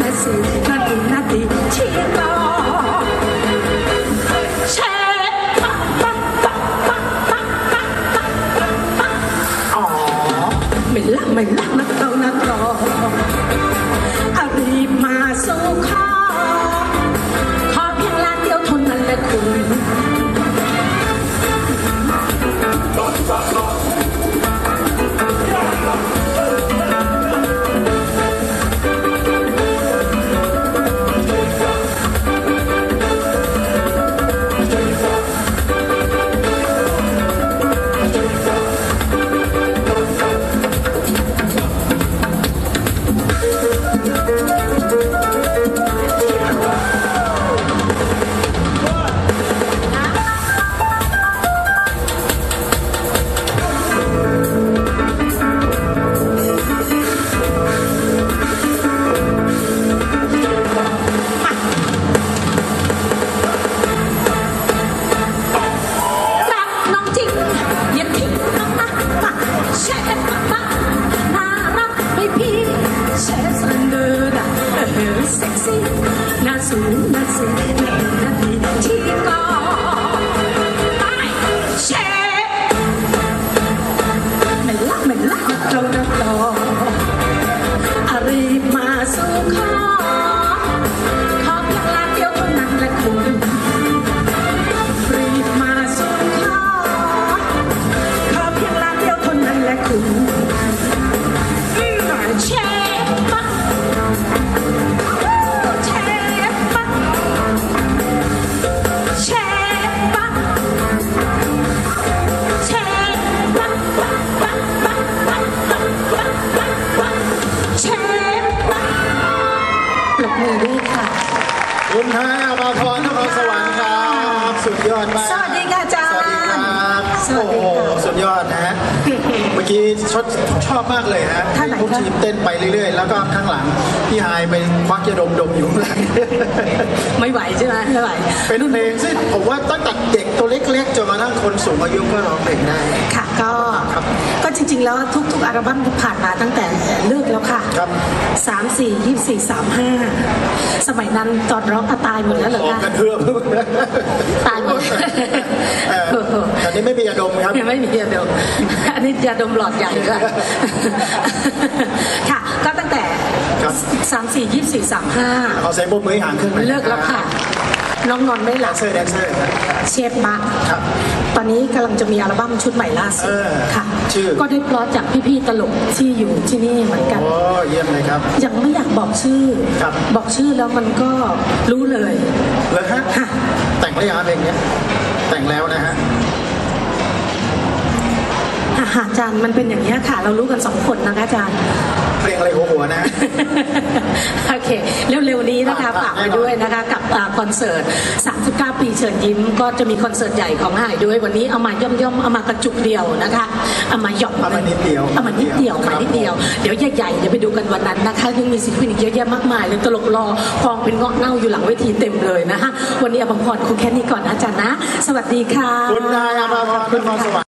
还是那滴那滴清高。 เซ็กซี่หน้าสูงหน้าเซ็กซี่หน้าดีที่ก่อไปเชฟไม่ละไม่ละตรงตรงอรีมาสู่ขอขอพลังเดียวเท่นั้นและคุณรีมาสู่ขอขอพลังเดียวเท่นั้นและคุณ เชฟ ค่ะอาจารย์ สวัสดีครับ สวัสดีค่ะโสุดยอดนะ กี้ชดชอบมากเลยฮะท่าไหนพวกคะทีมเต้นไปเรื่อยๆ แล้วก็ข้างหลังพี่ฮายไปควักยาดมดมอยู่ข้างหลัง ไม่ไหวใช่ไหมไม่ไหวเป็นเพลงซึ่งผมว่าตั้งแต่เด็กตัวเล็กๆจนกระทั่งคนสูงอายุก็ร้องเพลงได้ ค่ะก็ครับก็จริง ๆ แล้วทุก ๆอัลบั้มที่ผ่านมาตั้งแต่เลิกแล้วค่ะครับ สามสี่ยี่สี่สามห้าสมัยนั้นตอนร้องก็ตายหมดแล้วเหรอออกคะ กันเพื่อมตายหมดเออตอนนี้ไม่มียาดมครับ ยังไม่มียาดม อันนี้ยาดมหลอดใหญ่ด้วยค่ะ ก็ตั้งแต่ครับสามสี่ยี่สี่สามห้าขอเสียงปรบมือให้หางเครื่องหน่อยเลิกแล้วค่ะ น้องนอนไม่หแดลันบเซอร์แดนเซอร์เชฟบะครับ ตอนนี้กำลังจะมีอัลบั้มชุดใหม่ล่าสุดเออค่ะชื่อก็ได้เพลอจากพี่ๆตลกที่อยู่ที่นี่เหมือนกันโอ้เยี่ยมเลยครับ ยังไม่อยากบอกชื่อครับบอกชื่อแล้วมันก็รู้เลยเลยฮะค่ะแต่งแล้วยังเพลงเนี้ยแต่งแล้วนะฮะ อาหารจานมันเป็นอย่างนี้ยค่ะ เรารู้กันสองคนนะคะอาจารย์เพลงอะไรหัวหัวๆนะฮะโอเค เร็วๆนี้นะคะฝาฝากกแน่ไว้นอนด้วยนะคะกับอ่าคอนเสิร์ต 39 ปีเชิญยิ้ม ก็จะมีคอนเสิร์ตใหญ่ของหายด้วยวันนี้เอามาย่อมๆเอามากระจุกเดียวนะคะเอามาหย่อมเอามานิดเดียวเอามานิดเดียวครับมานิดเดียวเดี๋ยวใหญ่ๆเดี๋ยวไปดูกันวันนั้นนะคะยังมีศิลปินอีกเยอะแยะมากมายเลยตลกรอพองเป็นเงาะเง่าอยู่หลังเวทีเต็มเลยนะคะวันนี้อภพรคงแค่นี้ก่อนนะอาจารย์นะ สวัสดีค่ะคุณนายอาภาพรนครสวรรค์